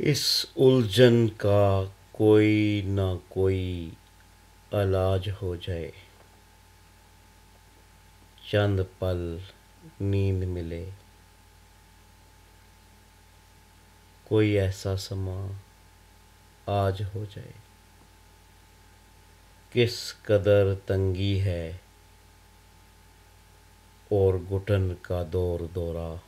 इस उलझन का कोई ना कोई इलाज हो जाए। चंद पल नींद मिले। कोई ऐसा समा आज हो जाए। किस कदर तंगी है और घुटन का दौर दौरा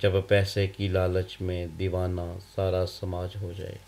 जब पैसे की लालच में दीवाना सारा समाज हो जाए।